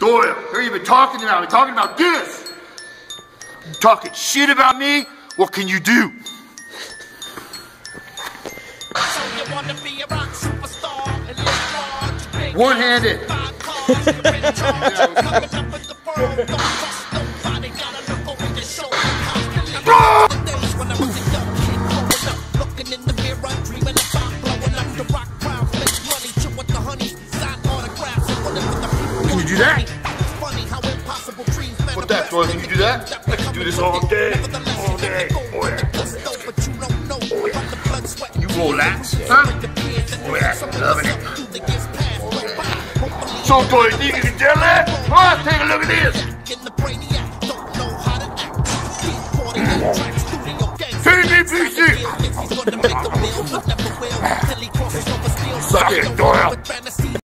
Doyle, here you've been talking about me, talking about this. You talking shit about me? What can you do? One-handed. do that? What that? Can you do that? I can do this all day. All day. Oh, yeah. You roll that, huh? Oh, yeah. Loving it. So, Doyle, you think you can tell that? Huh? Take a look at this. PVPC! Suck it, Doyle!